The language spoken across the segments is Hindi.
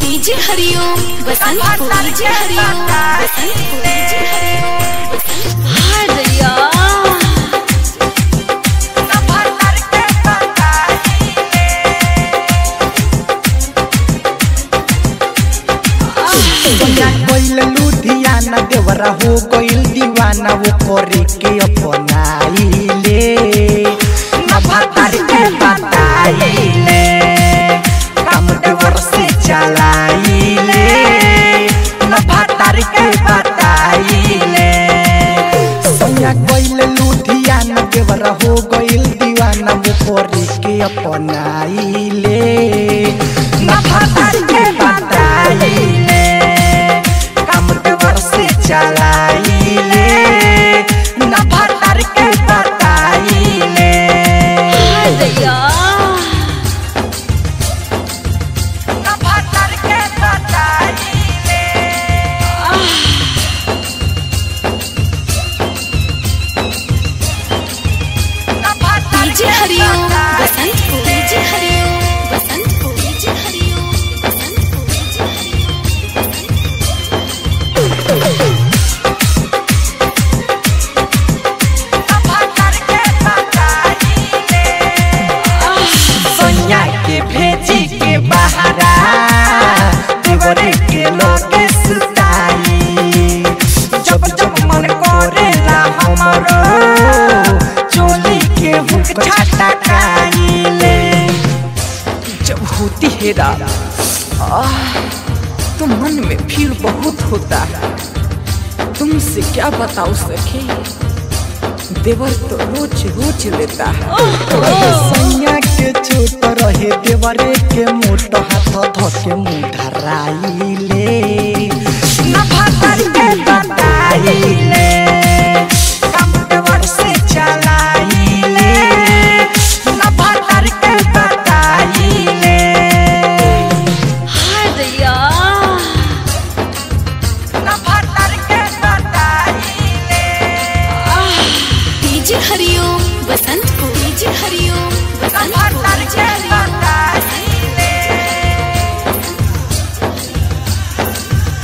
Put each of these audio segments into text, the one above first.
डीजे हरिओम, बसंत को डीजे हरिओम, बसंत को डीजे हरिओम। बसंत गइल लुधियाना देवरा हो गइल दीवाना वो करे के अपनाइले बताइले लुधियाना देवरा हो गइल दीवाना करे के अपनाइले बताइले काम देवर से चलाइले होती है आह, तो मन में भीड़ बहुत होता है। तुमसे क्या बताओ सखी? देवर तो रोज रोज लेता है। सैया के छोट रहे देवरे के मोट हाथ धके मुँह न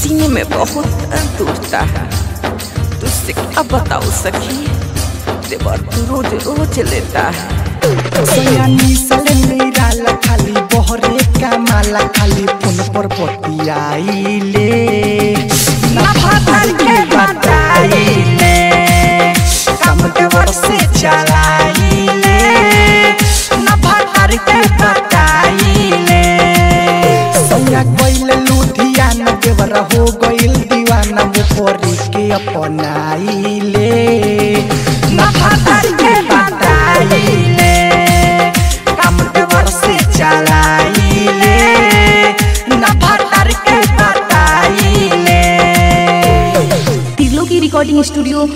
सीने में बहुत दर्द है तुझसे क्या बताओ सखी देवर रोज रोज लेता है सैया निसले निराला खाली बहरे का माला खाली फ़ोन पर बतियाइले ना भातर के बताइले काम देवर से चलाइले ना भातर के बताइले सैया गइल लुधियाना देवर हो गइल दीवाना परी के अपनाइले। ना भातर के बताइले काम देवर से चलाइले ना भातर के बताइले तिरलो की रिकॉर्डिंग स्टूडियो